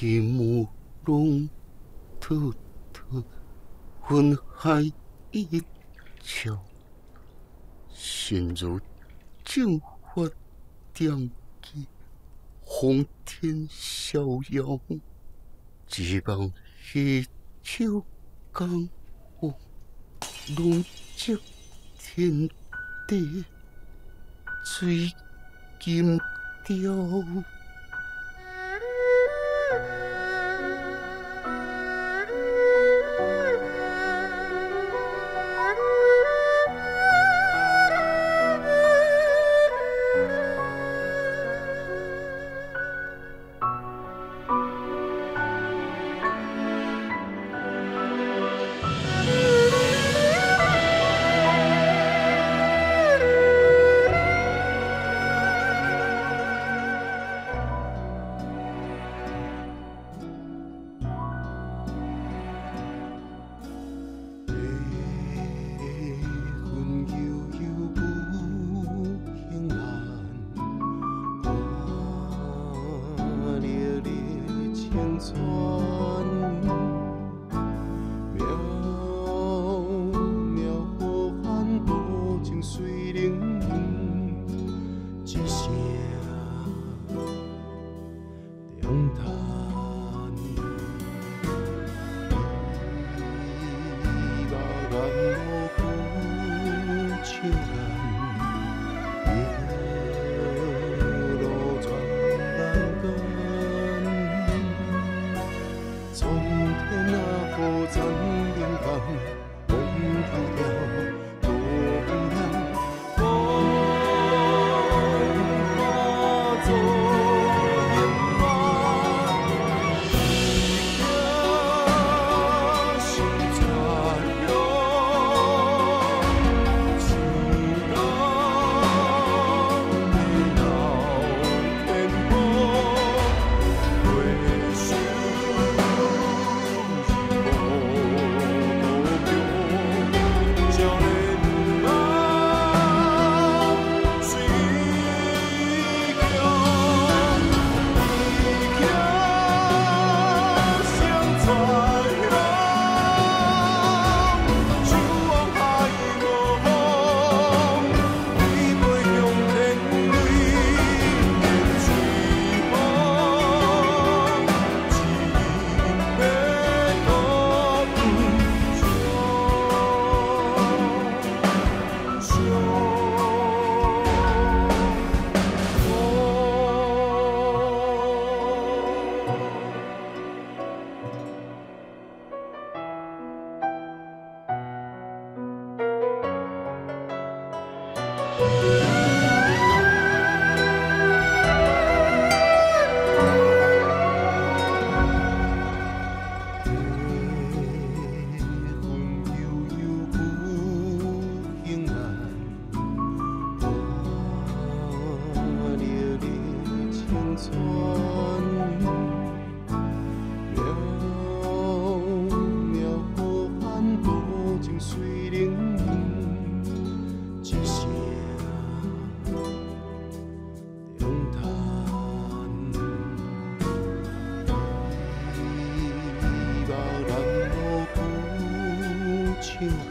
金木龙兔兔，魂海一窍，心如镜花点击，红天逍遥，指望一秋江湖，龙接天地，水金雕。村，渺渺河畔，不情水冷音，一声中叹。down. too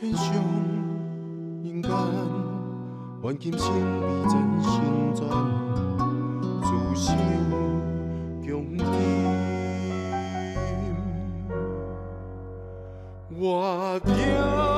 天上人间，愿今生未真心转，自守强贞。我定。